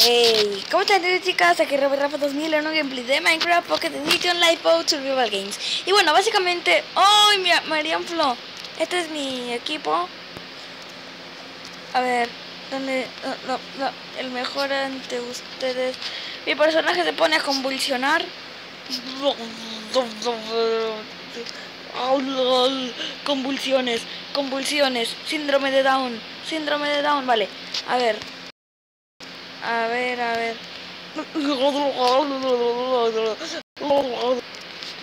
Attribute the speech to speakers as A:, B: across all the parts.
A: Hey, ¿cómo están chicas? Aquí Robert Rafa 2000 en un gameplay de Minecraft Pocket Edition Lifeboat Survival Games Y bueno, básicamente, ¡oh! Mira, Marian Este es mi equipo A ver, ¿dónde? No, no, no, el mejor ante ustedes Mi personaje se pone a convulsionar Convulsiones, convulsiones, síndrome de Down, síndrome de Down, vale A ver, a ver, a ver.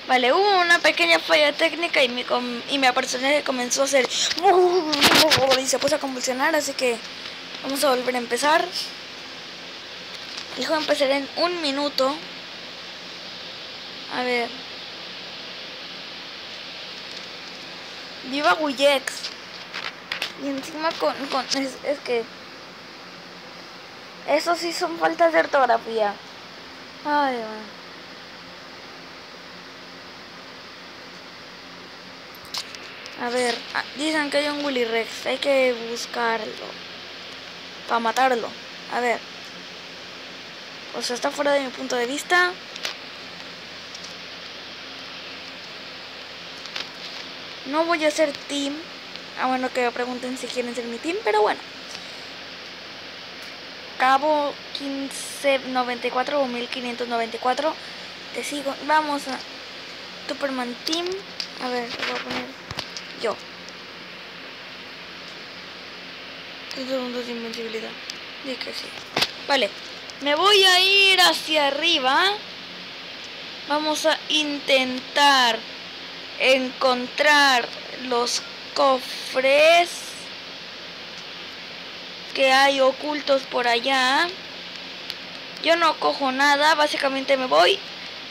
A: Vale, hubo una pequeña falla técnica y mi, y mi personaje comenzó a hacer... Y se puso a convulsionar, así que vamos a volver a empezar. El juego empezará en un minuto. A ver. Viva Guyex. Y encima con... con es que... Eso sí son faltas de ortografía. Ay, man. A ver, ah, dicen que hay un Willy Rex. Hay que buscarlo. Para matarlo. A ver. O sea, está fuera de mi punto de vista. No voy a ser team. Ah, bueno, que me pregunten si quieren ser mi team, pero bueno. Cabo 1594 o 1594. Te sigo. Vamos a Superman Team. A ver, lo voy a poner yo. Tres segundos de invencibilidad. Dí que sí. Vale. Me voy a ir hacia arriba. Vamos a intentar encontrar los cofres que hay ocultos por allá. Yo no cojo nada, básicamente me voy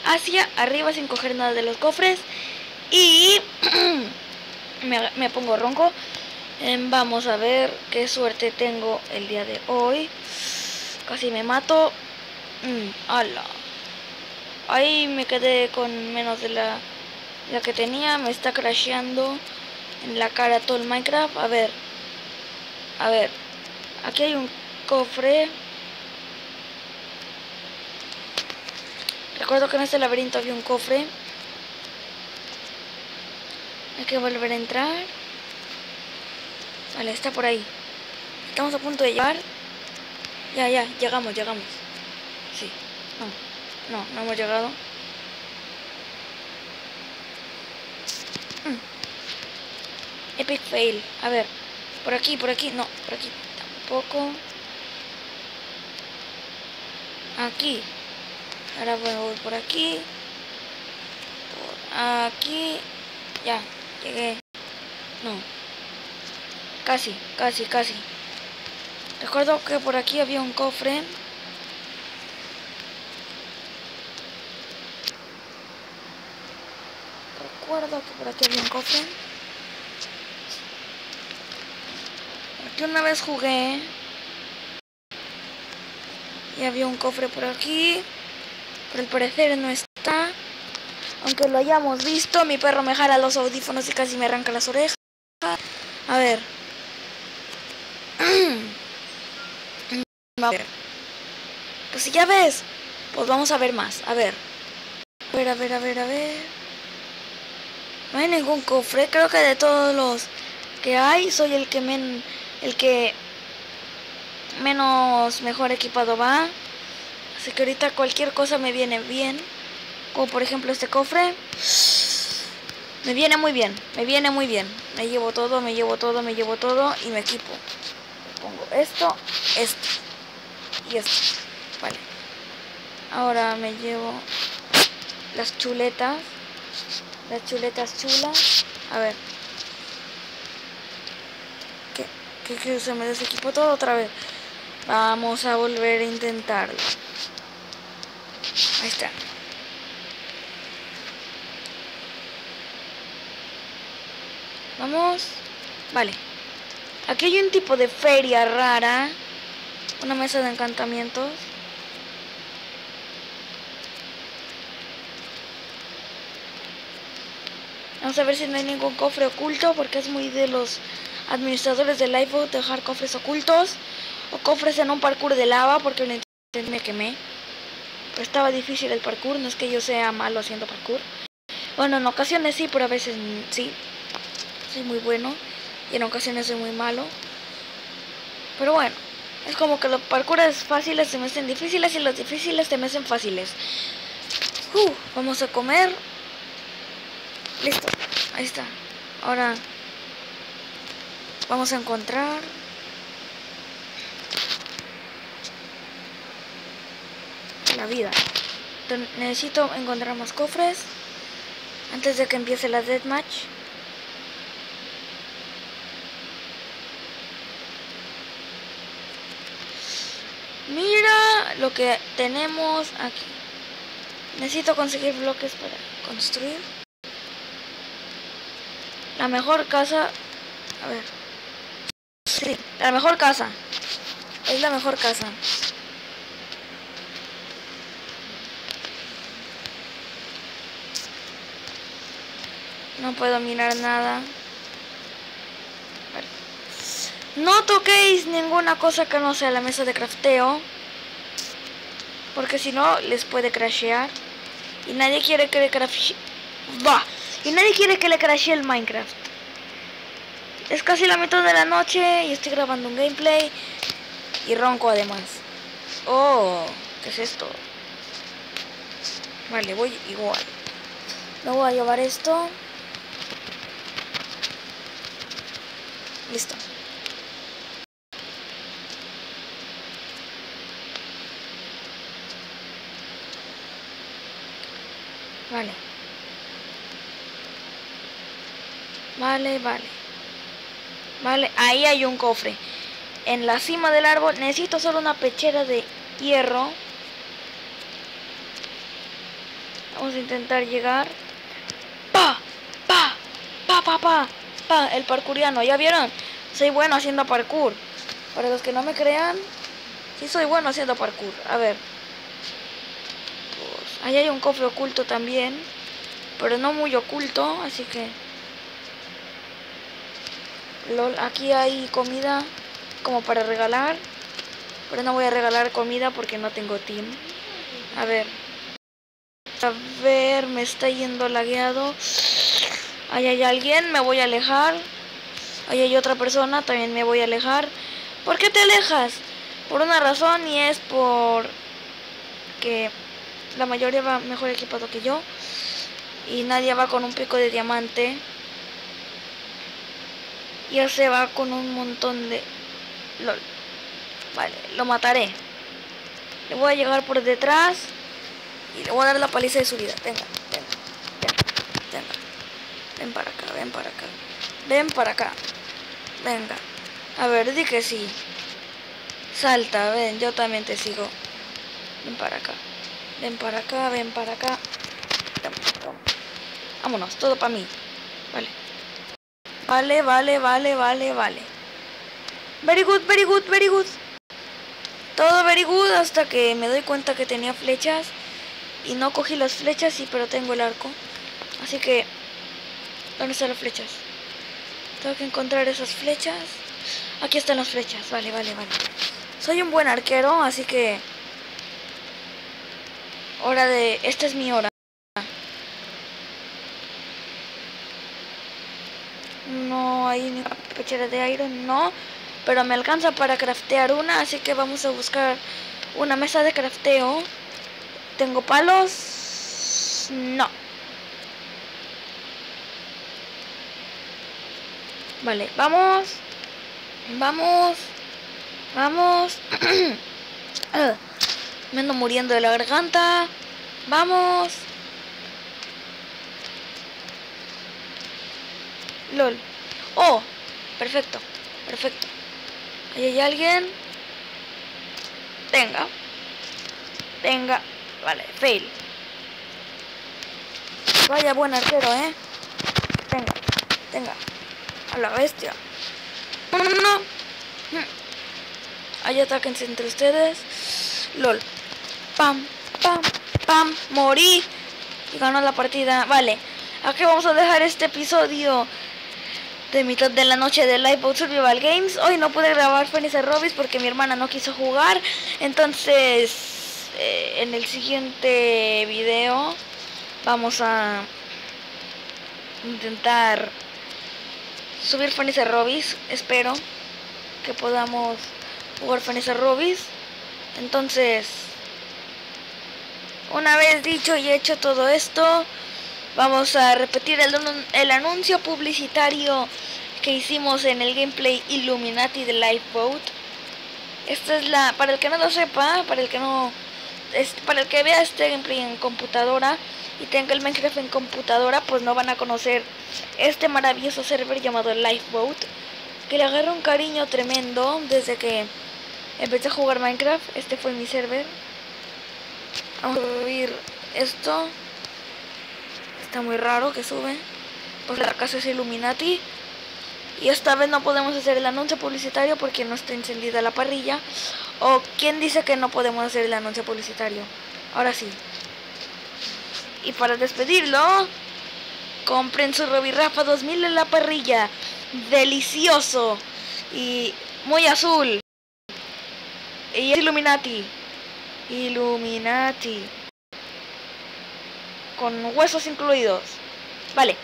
A: hacia arriba sin coger nada de los cofres. Y me, pongo ronco. Em, vamos a ver qué suerte tengo el día de hoy. Casi me mato. Mm, ala. Ahí me quedé con menos de la, la que tenía. Me está crasheando en la cara todo el Minecraft. A ver. A ver. Aquí hay un cofre. Recuerdo que en este laberinto había un cofre. Hay que volver a entrar. Vale, está por ahí. Estamos a punto de llegar. Ya, ya, llegamos, llegamos. Sí. No, no, no hemos llegado. Mm. Epic fail. A ver. Por aquí, por aquí. No, por aquí poco. Aquí. Ahora voy por aquí. Por aquí. Ya, llegué. No. Casi, casi, casi. Recuerdo que por aquí había un cofre. Recuerdo que por aquí había un cofre. Yo una vez jugué y había un cofre por aquí, pero al parecer no está. Aunque lo hayamos visto, mi perro me jala los audífonos y casi me arranca las orejas. A ver. A ver. Pues si ya ves, pues vamos a ver más. A ver. A ver, a ver, a ver, a ver. No hay ningún cofre. Creo que de todos los que hay, soy el que me el que menos mejor equipado va. Así que ahorita cualquier cosa me viene bien. Como por ejemplo este cofre. Me viene muy bien, me viene muy bien. Me llevo todo, me llevo todo, me llevo todo y me equipo. Pongo esto, esto y esto. Vale. Ahora me llevo las chuletas. Las chuletas chulas. A ver. Que, se me desequipó todo otra vez. Vamos a volver a intentarlo. Ahí está. Vamos. Vale. Aquí hay un tipo de feria rara. Una mesa de encantamientos. Vamos a ver si no hay ningún cofre oculto porque es muy de los administradores del iPhone dejar cofres ocultos o cofres en un parkour de lava porque me quemé. Pero estaba difícil el parkour, no es que yo sea malo haciendo parkour. Bueno, en ocasiones sí, pero a veces sí. Soy muy bueno y en ocasiones soy muy malo. Pero bueno, es como que los parkours fáciles se me hacen difíciles y los difíciles se me hacen fáciles. Uh, vamos a comer. Listo, ahí está. Ahora vamos a encontrar la vida. necesito encontrar más cofres antes de que empiece la deathmatch. Mira lo que tenemos aquí. Necesito conseguir bloques para construir. La mejor casa... A ver. Sí, la mejor casa. Es la mejor casa. No puedo mirar nada. No toquéis ninguna cosa que no sea la mesa de crafteo. Porque si no, les puede crashear. Y nadie quiere que le crashee... ¡Bah! Y nadie quiere que le el Minecraft. Es casi la mitad de la noche y estoy grabando un gameplay. Y ronco además. Oh, ¿qué es esto? Vale, voy igual. Me voy a llevar esto. Listo. Vale. Vale, vale. Vale, ahí hay un cofre. En la cima del árbol necesito solo una pechera de hierro. Vamos a intentar llegar. ¡Pa! ¡Pa! ¡Pa, pa, pa! ¡Pa! El parkouriano, ¿ya vieron? Soy bueno haciendo parkour. Para los que no me crean, sí soy bueno haciendo parkour. A ver. Ahí hay un cofre oculto también. Pero no muy oculto, así que... aquí hay comida como para regalar. Pero no voy a regalar comida porque no tengo team. A ver. A ver, me está yendo lagueado. Ahí hay alguien, me voy a alejar. Ahí hay otra persona, también me voy a alejar. ¿Por qué te alejas? Por una razón y es por que la mayoría va mejor equipado que yo. Y nadie va con un pico de diamante. Ya se va con un montón de... LOL. Vale, lo mataré. Le voy a llegar por detrás. Y le voy a dar la paliza de su vida. Venga, venga, venga, venga. Ven para acá, ven para acá. Ven para acá. Venga. A ver, di que sí. Salta, ven, yo también te sigo. Ven para acá. Ven para acá, ven para acá. Vámonos, todo para mí. Vale. Vale, vale, vale, vale, vale. Very good, very good, very good. Todo very good hasta que me doy cuenta que tenía flechas. Y no cogí las flechas, sí, pero tengo el arco. Así que... ¿Dónde están las flechas? Tengo que encontrar esas flechas. Aquí están las flechas. Vale, vale, vale. Soy un buen arquero, así que... Hora de... Esta es mi hora. No hay ni pechera de iron, no. Pero me alcanza para craftear una, así que vamos a buscar una mesa de crafteo. ¿Tengo palos? No. Vale, vamos. Vamos. Vamos. Me ando muriendo de la garganta. Vamos. LOL. Oh, perfecto. Perfecto. Ahí hay alguien. Tenga. Tenga. Vale, fail. Vaya buen arquero, ¿eh? Tenga. Tenga. A la bestia. No, no, no. Hay ataques entre ustedes. LOL. Pam, pam, pam. Morí. Y ganó la partida. Vale. Aquí vamos a dejar este episodio de mitad de la noche de Lifeboat Survival Games. Hoy no pude grabar Furnace Robis porque mi hermana no quiso jugar. Entonces, eh, en el siguiente video vamos a intentar subir Furnace Robis. Espero que podamos jugar Furnace Robis. Entonces, una vez dicho y hecho todo esto, vamos a repetir el, el anuncio publicitario que hicimos en el gameplay Illuminati de Lifeboat. Esta es la, para el que no lo sepa, para el que no, es, para el que vea este gameplay en computadora y tenga el Minecraft en computadora, pues no van a conocer este maravilloso server llamado Lifeboat, que le agarro un cariño tremendo desde que empecé a jugar Minecraft. Este fue mi server. Vamos a subir esto. Está muy raro que sube. Pues la casa es Illuminati. Y esta vez no podemos hacer el anuncio publicitario porque no está encendida la parrilla. ¿O quién dice que no podemos hacer el anuncio publicitario? Ahora sí. Y para despedirlo, compren su Rafa 2000 en la parrilla. Delicioso. Y muy azul. Y es Illuminati. Illuminati. Con huesos incluidos. Vale.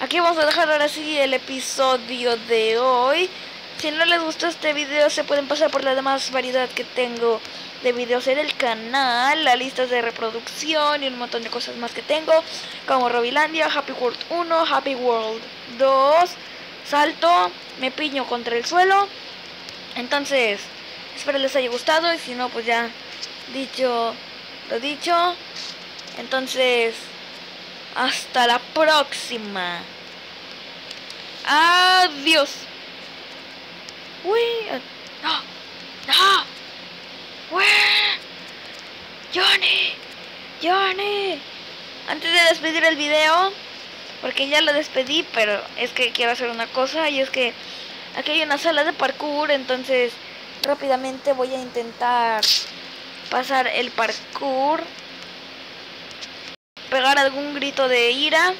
A: Aquí vamos a dejar ahora sí el episodio de hoy. Si no les gustó este video, se pueden pasar por la demás variedad que tengo de videos en el canal, la lista de reproducción y un montón de cosas más que tengo, como Robilandia, Happy World 1, Happy World 2, salto, me piño contra el suelo. Entonces, espero les haya gustado y si no, pues ya dicho lo dicho. Entonces, hasta la próxima. Adiós. Uy, no, no. Where? Johnny, Johnny. Antes de despedir el video, porque ya lo despedí, pero es que quiero hacer una cosa y es que aquí hay una sala de parkour, entonces rápidamente voy a intentar pasar el parkour pegar algún grito de ira.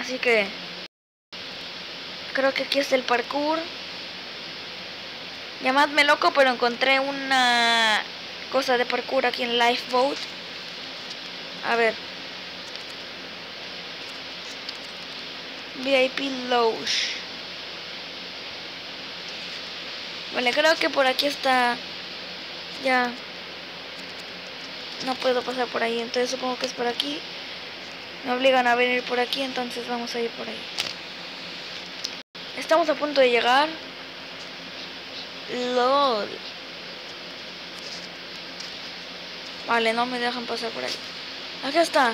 A: Así que creo que aquí está el parkour. Llamadme loco, pero encontré una cosa de parkour aquí en Lifeboat. A ver. VIP Lounge. Vale, creo que por aquí está ya no puedo pasar por ahí, entonces supongo que es por aquí. Me obligan a venir por aquí, entonces vamos a ir por ahí. Estamos a punto de llegar. LOL. Vale, no me dejan pasar por ahí. Aquí está.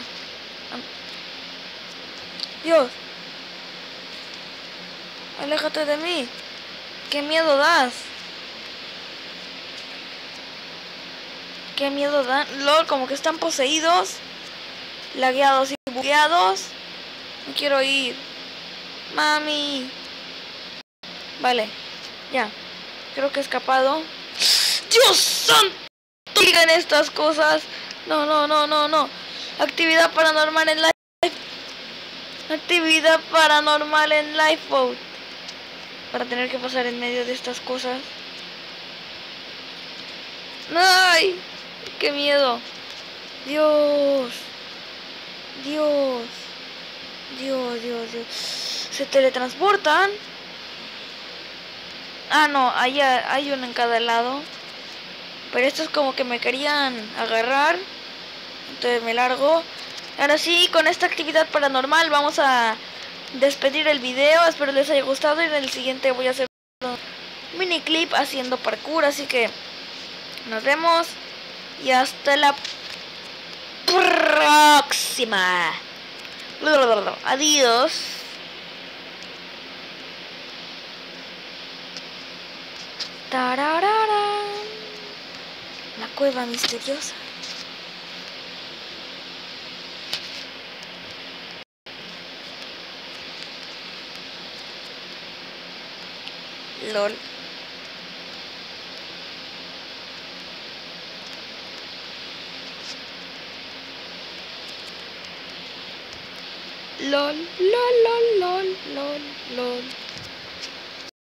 A: Dios. Aléjate de mí. Qué miedo das. Qué miedo dan. LOL, como que están poseídos. Lagueados y bugueados. No quiero ir. Mami. Vale. Ya. Creo que he escapado. ¡Dios santo! Digan estas cosas. No, no, no, no, no. Actividad paranormal en life. Actividad paranormal en Lifeboat. Para tener que pasar en medio de estas cosas. ¡Ay! ¡Qué miedo! Dios. Dios. Dios, Dios, Dios. ¿Se teletransportan? Ah, no, hay, hay uno en cada lado. Pero estos como que me querían agarrar. Entonces me largo. Ahora sí, con esta actividad paranormal vamos a despedir el video. Espero les haya gustado. Y en el siguiente voy a hacer un mini clip haciendo parkour. Así que nos vemos. Y hasta la próxima. Adiós. Tararara. La cueva misteriosa. LOL. Lol, lol, lol, lol, lol, lol.